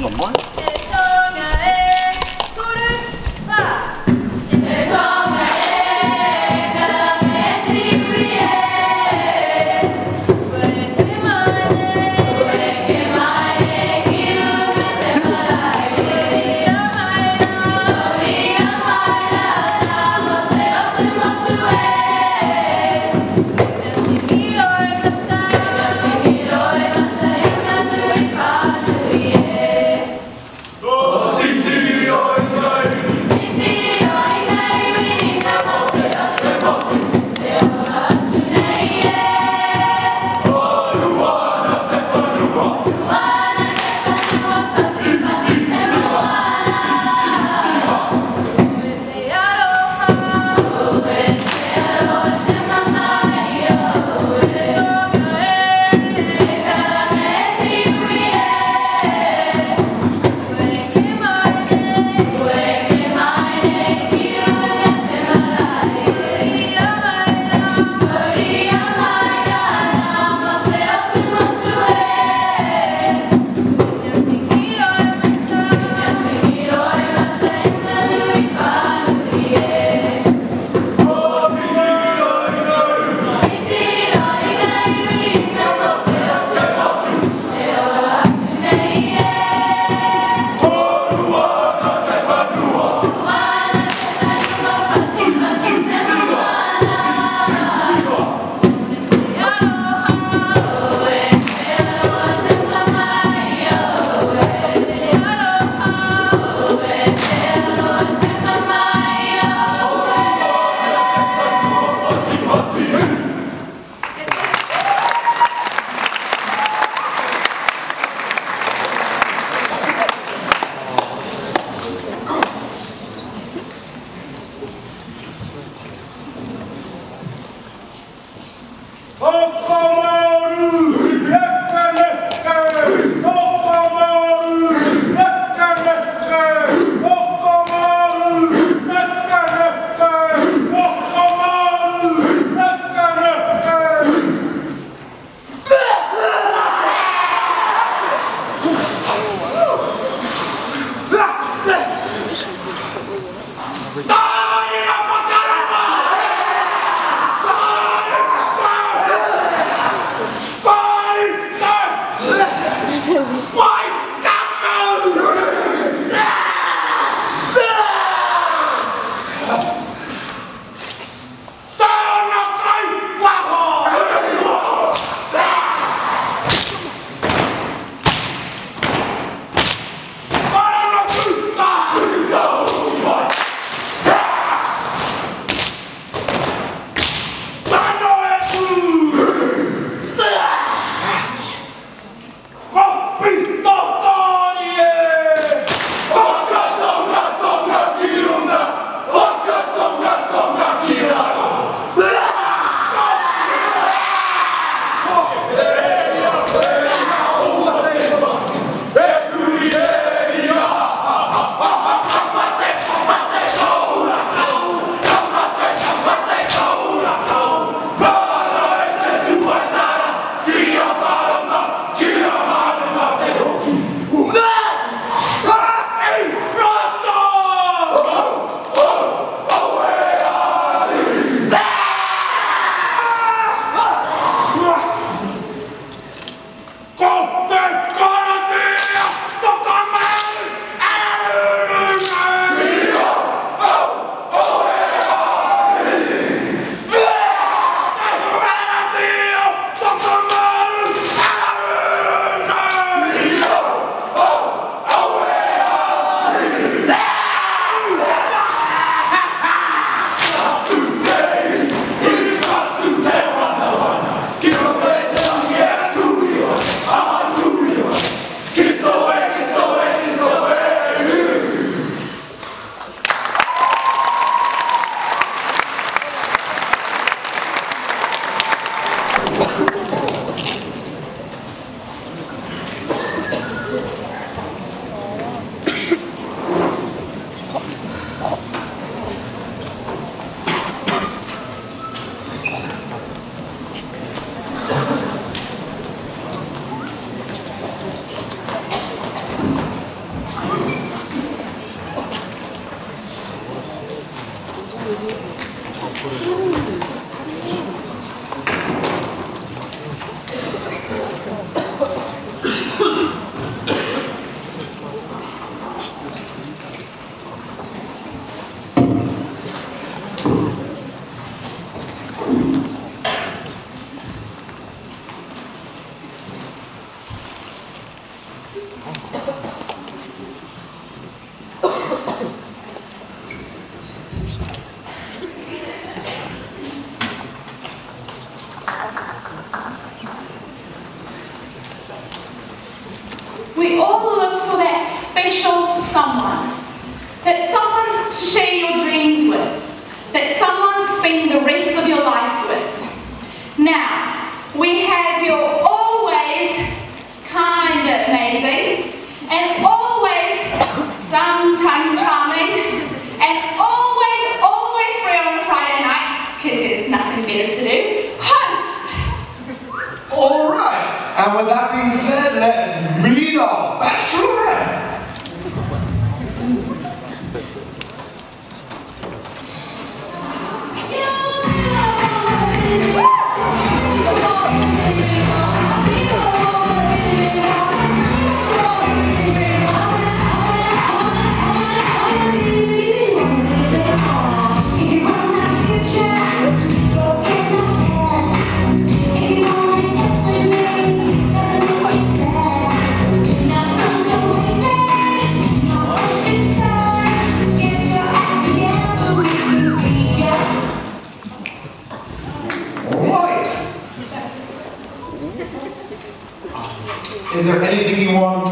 有吗？We have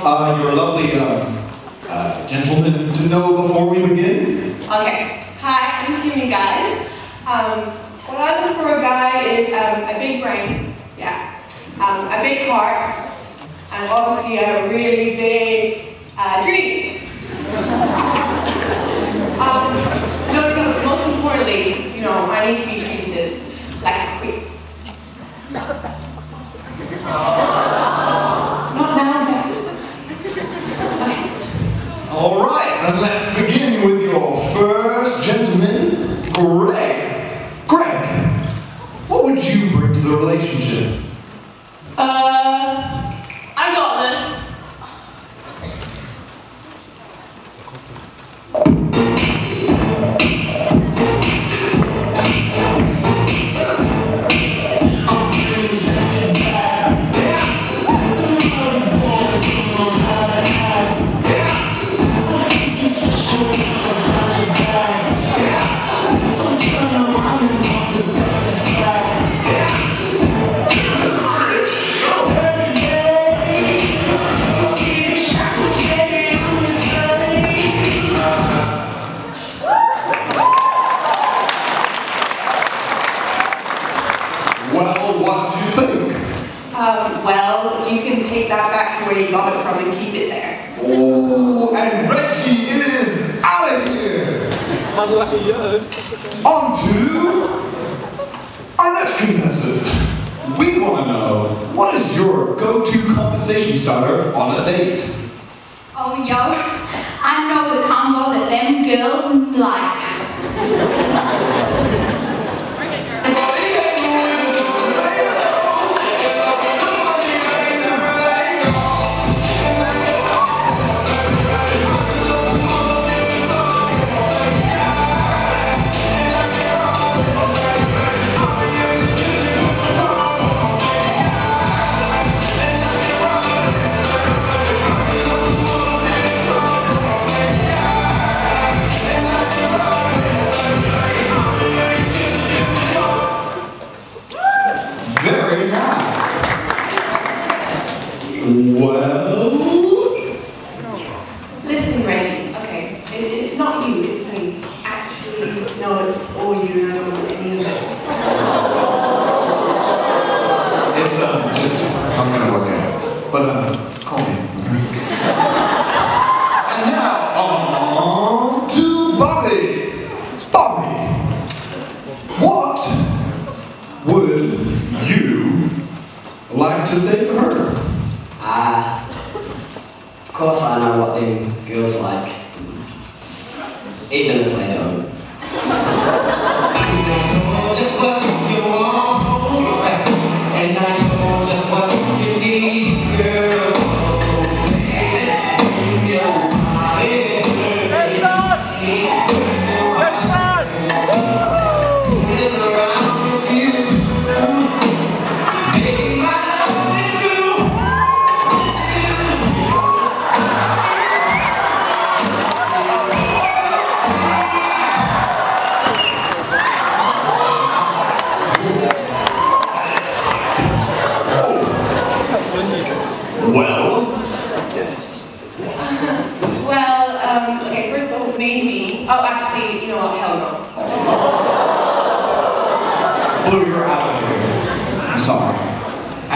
uh, your lovely uh, uh, gentleman to know before we begin? Okay. Hi, I'm Kimmy Guy. Um, what I look for a guy is um, a big brain, yeah, um, a big heart, and obviously a really big uh, dreams. um, no, no, most importantly, you know, I need to be treated like a queen. Well, what do you think? Um, well, you can take that back to where you got it from and keep it there. Oh, and Reggie is out of here. On to our next contestant. We want to know what is your go-to conversation starter on a date? Oh, yo, I know the combo that them girls like. It's uh, just I'm gonna work out. But uh,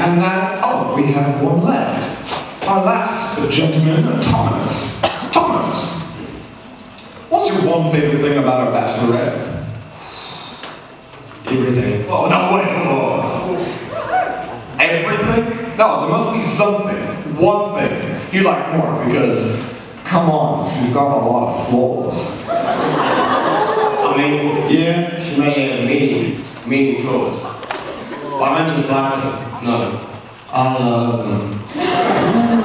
And that, oh, we have one left. Our last gentleman, Thomas. Thomas, what's your one favorite thing about our bachelorette? Everything. Oh, no, wait, no. Everything? No, there must be something. One thing you like more because, come on, she's got a lot of flaws. I mean, Yeah? she may have many, many flaws. But I just like. No. I love them.